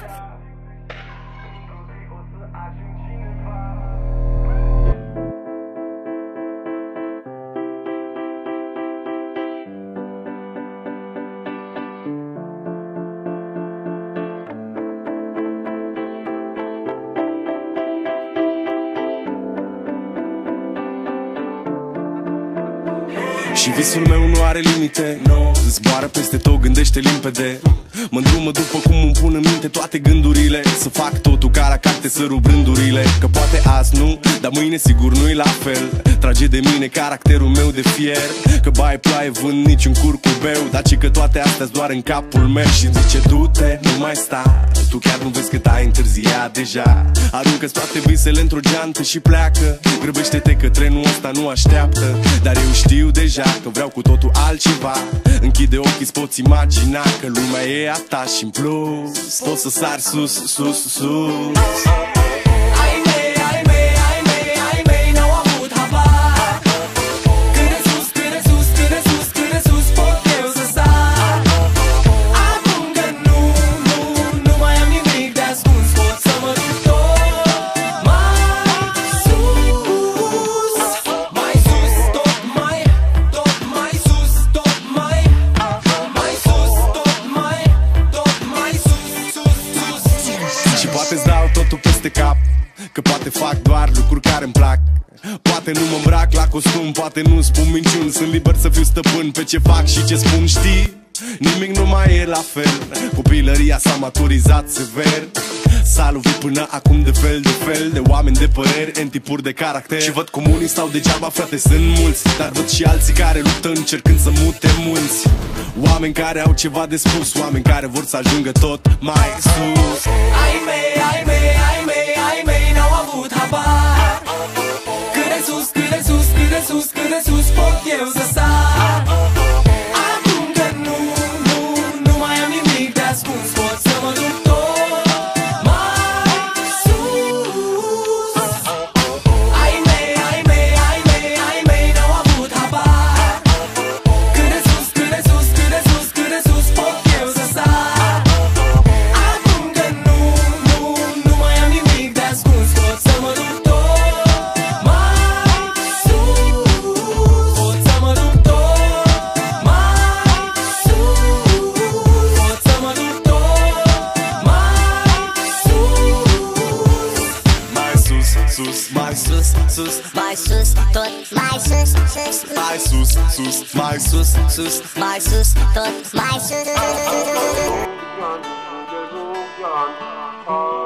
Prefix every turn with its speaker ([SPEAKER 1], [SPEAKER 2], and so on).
[SPEAKER 1] Yeah. Și visul meu nu are limite. No. Zboară peste tot, gândește limpede. Mă îndrumă după cum îmi pun în minte toate gândurile. Să fac totul ca la carte să rup rândurile. Că poate azi nu, dar mâine sigur nu-i la fel. Trage de mine caracterul meu de fier. Că bai ploaie vând niciun curcubeu Dar ci că toate astea doar în capul meu. Și îmi zice du-te, nu mai sta. Tu chiar nu vezi cât ai întârziat deja. Aruncă-ți toate visele într-o geantă și pleacă. Grăbește-te că trenul ăsta nu așteaptă. Dar eu știu deja că vreau cu totul altceva. Închide ochii, îți poți imagina că lumea e a ta și în plus. Poți să sari sus, sus, sus
[SPEAKER 2] Că
[SPEAKER 1] poate fac doar lucruri care îmi plac. Poate nu mă îmbrac la costum, poate nu spun minciuni. Sunt liber să fiu stăpân pe ce fac și ce spun, știi? Nimic nu mai e la fel. Copilăria s-a maturizat sever. S-a lovit până acum de fel de fel. De oameni de păreri, în tipuri de caracter. Și văd cum unii stau degeaba, frate, sunt mulți. Dar văd și alții care luptă încercând să mute munți. Oameni care au ceva de spus Oameni care vor să ajungă tot mai sus.
[SPEAKER 2] Ai mei, ai mei, ai mei, ai mei tot mai sus, sus, mai sus, sus, mai sus,
[SPEAKER 1] sus, mai sus,
[SPEAKER 3] tot mai sus.
[SPEAKER 4] Oh,